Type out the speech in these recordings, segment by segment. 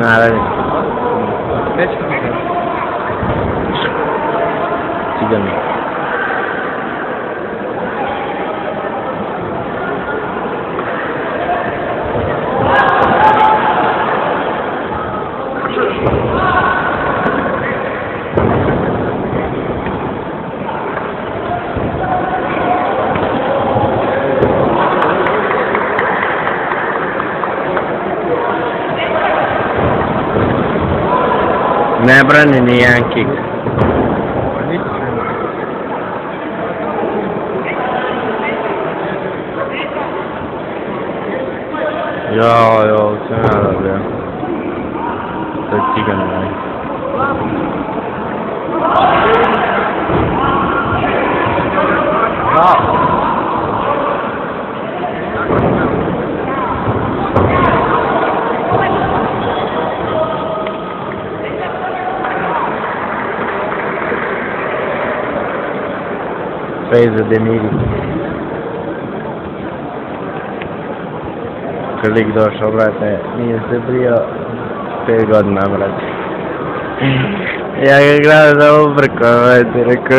Nada. Sígame. Ginebra and the Yankees. Yo, yo, se me da bien. Estoy chicken ahí. No. Paese de miri. Kad lik došao, brate, nije se brio 5 godina, brate. Ja ga gledam da ubrko, brate, rekao.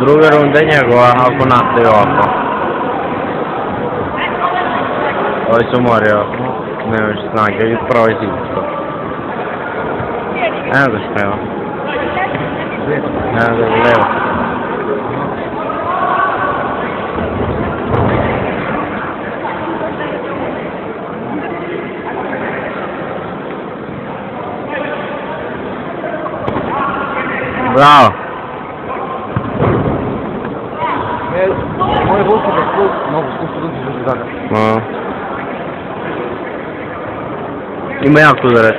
Druga runda je njegova, ako nastavi ovako. Ovaj se umorio. Nema više snage, i pravo je zimsko. Evo ga sprema. Evo ga levo. Bravo. Imayak olarak.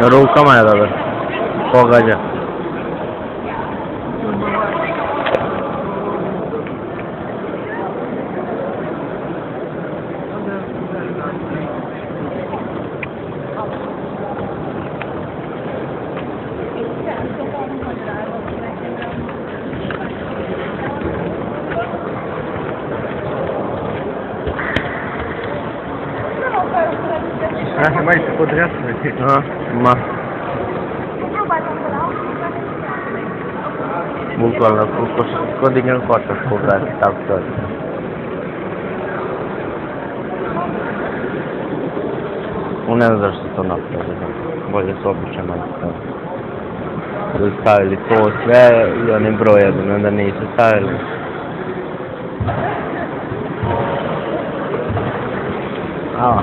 No lo busca más, a ver. Pogađa. Naše majice podrjasne. A, ma. Bukvalno, ko, ko dignem košarku, brate, tako to je. U ne znam zašto su to napravili, bolje su običan napravili. Da su stavili to sve i oni broj jedan, onda nisu stavili. A,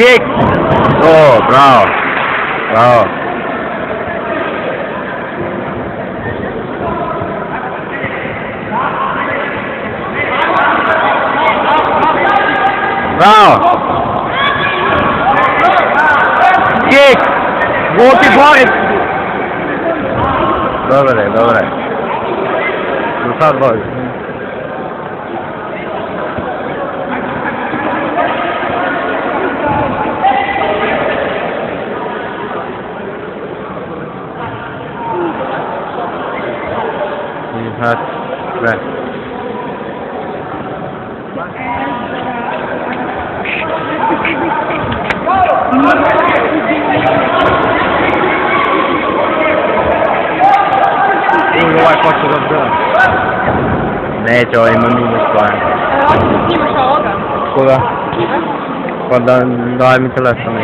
kick. Oh, bravo. Bravo. Bravo. Kick. What important? Dobre, dobre. Super boy. Neće, ovo ima minus plan. Hoćeš da snimaš ovoga? Koga? Pa da, daj mi telefon.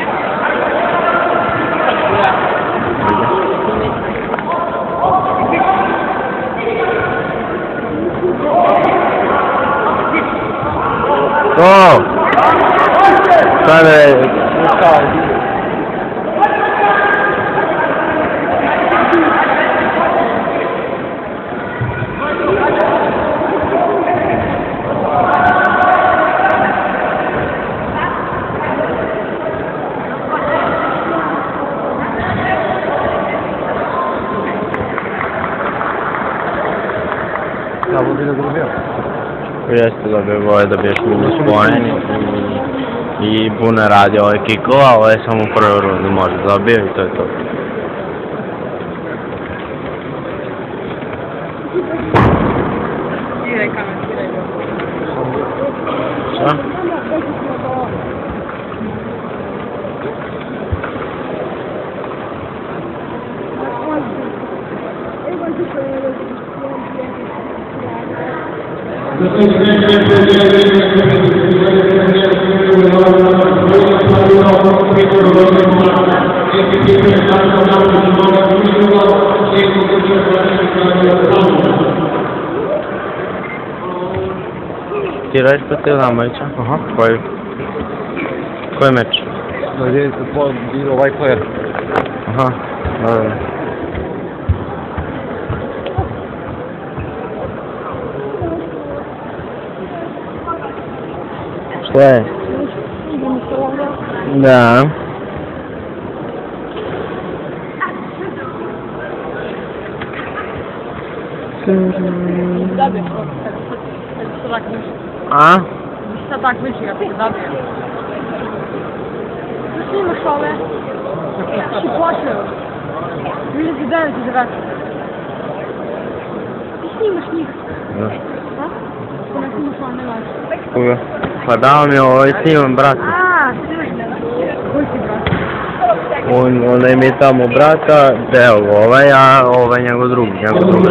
Kako a vida do Gabriel. Jeste, Gabriel je da biješ još bili spojeni i puno radi ove kikova, ovo je samo u prvoj rundi može zabio i to je to. Šta? Tirais para ter na mecha? Aham. Qual? Qual match? Mas é o pode ir ao vai player. Aham. Łe. Da. A? Myślę tak myśli, jak się dawie. Zacznijmy szkołę. Się płaczę. Już jest wydaje się, że snimaš njih. Da. A? Koga? Pa dao mi ovaj snimam, brate. A, snimaš. Koji si brat? On, onda im je tamo brata, deo ovaj, a ovaj njegov drugi, njegov drugi.